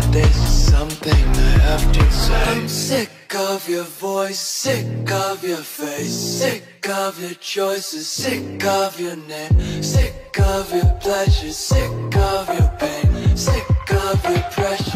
that there's something I have to say. I'm sick of your voice, sick of your face Sick of your choices, sick of your name Sick of your pleasure, sick of your pain Sick of your pressure.